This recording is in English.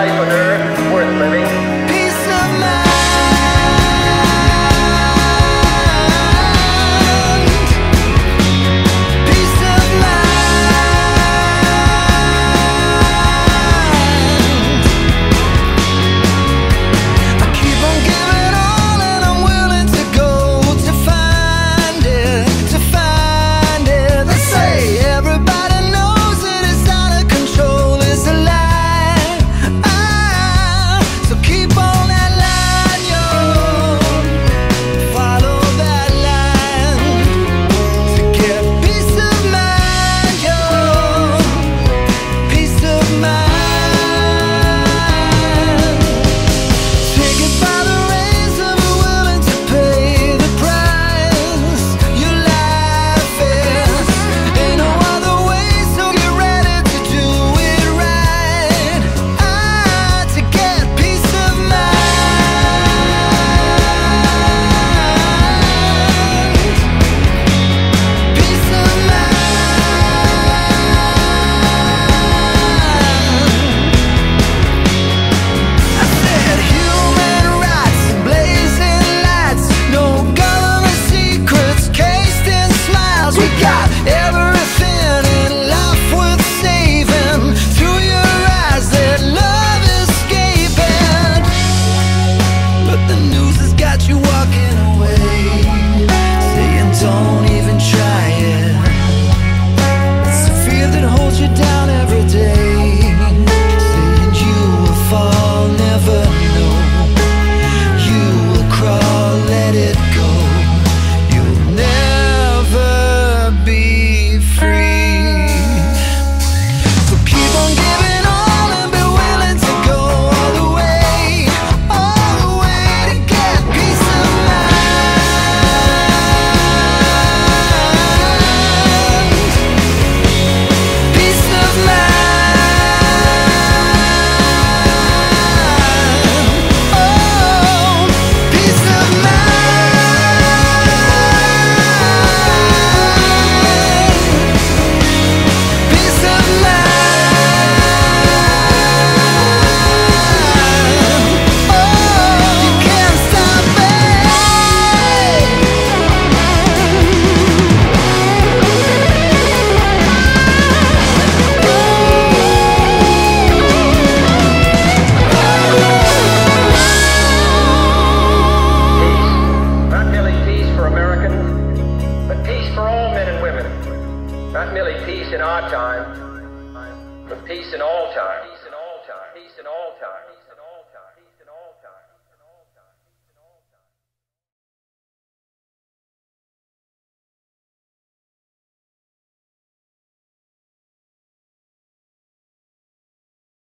life on earth. shot every Not merely peace in our time, but peace in all time.